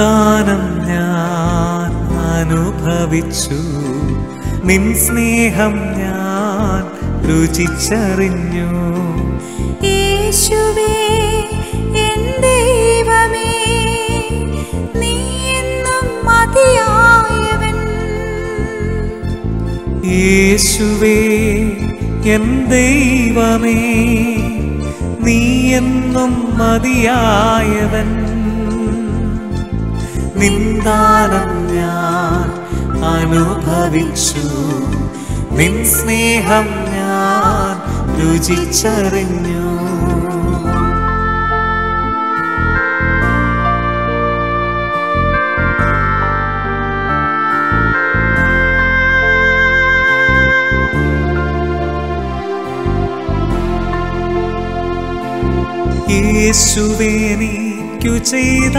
ദാനം ഞാൻ അനുഭവിച്ചു. നിൻ സ്നേഹം ഞാൻ രുചിച്ചറിഞ്ഞു. യേശുവേ യേശുവേ എൻ ദൈവമേ നീ എന്നും മതിയായവൻ. നിന്ദാനം ഞാൻ അനുഭവിച്ചു. നിൻ സ്നേഹം ഞാൻ രുചിച്ചറിഞ്ഞു. യേശുവേനിക്കു ചെയ്ത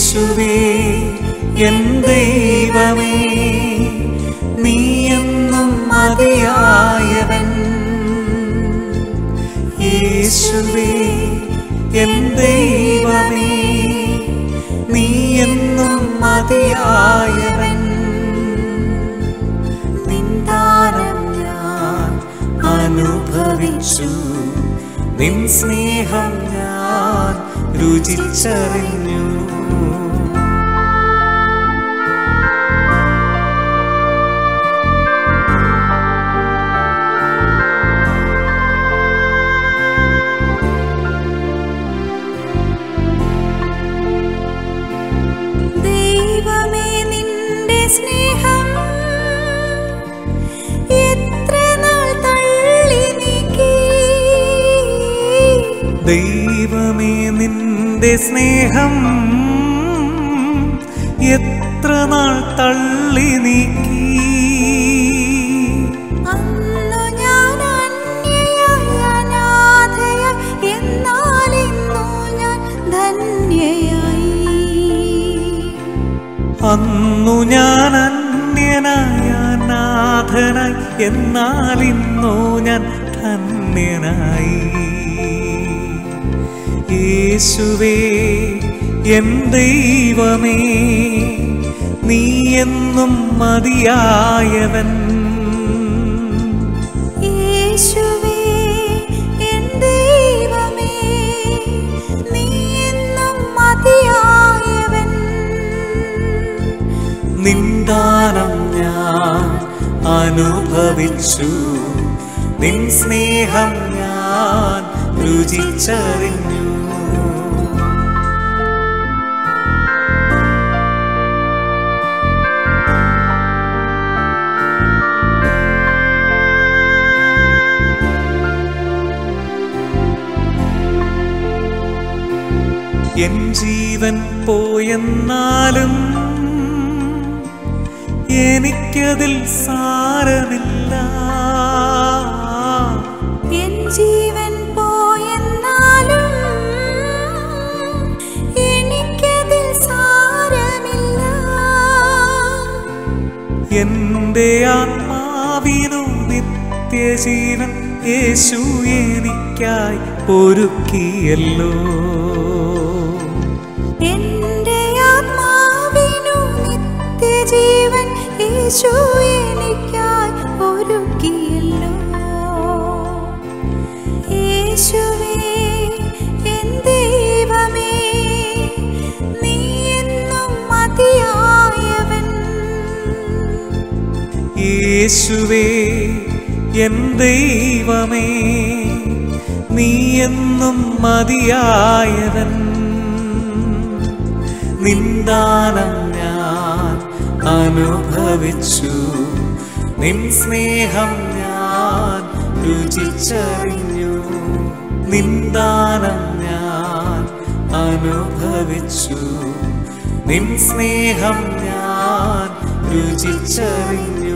യേശുവേ എൻ ദൈവമേ നീ എന്നും മതിയായവൻ. യേശുവേ എൻ ദൈവമേ നീ എന്നും മതിയായവൻ. നിന്ദാനം ഞാൻ അനുഭവിച്ചു നിൻ സ്നേഹം ഞാൻ രുചിച്ചറിഞ്ഞു. ദൈവമേ നിന്റെ സ്നേഹം എത്ര നാൾ തള്ളി നീക്കി? അന്നു ഞാൻ അന്യനായ നാഥനായി എന്നാൽ ഇന്നോ ഞാൻ ധന്യനായി. യേശുവേ എൻ ദൈവമേ നീ എന്നും മതിയായവൻ. യേശുവേ എൻ ദൈവമേ നീ എന്നും മതിയായവൻ. നിന്ദാനം ഞാൻ അനുഭവിച്ചു നിൻ സ്നേഹം ഞാൻ രുചിച്ചറിഞ്ഞു. എൻ ജീവൻ പോയെന്നാലും എനിക്കതിൽ സാരമില്ല. എൻ ജീവൻ പോയെന്നാലും എനിക്കതിൽ സാരമില്ല. എന്റെ ആത്മാവിനു നിത്യജീവൻ യേശു എനിക്കായി ഒരുക്കിയല്ലോ. നിത്യജീവൻ യേശു എനിക്കായി ഒരുക്കിയല്ലോ. യേശുവേ യേശുവേ എൻ ദൈവമേ നീ എന്നും മതിയായവൻ. നിന്ദാനം ഞാൻ അനുഭവിച്ചു. നിൻ സ്നേഹം ഞാൻ രുചിച്ചറിഞ്ഞു. നിന്ദാനം ഞാൻ അനുഭവിച്ചു. നിൻ സ്നേഹം ഞാൻ രുചിച്ചറിഞ്ഞു.